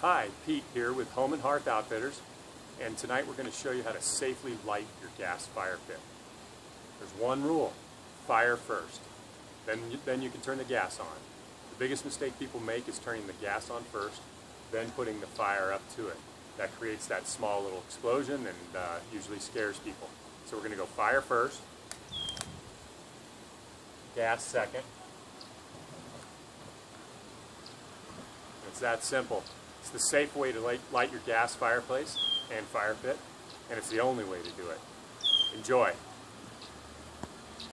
Hi, Pete here with Home and Hearth Outfitters, and tonight we're going to show you how to safely light your gas fire pit. There's one rule, fire first. Then you, then you can turn the gas on. The biggest mistake people make is turning the gas on first, then putting the fire up to it. That creates that small little explosion and uh, usually scares people. So we're going to go fire first, gas second. It's that simple. It's the safe way to light, light your gas fireplace and fire pit, and it's the only way to do it. Enjoy.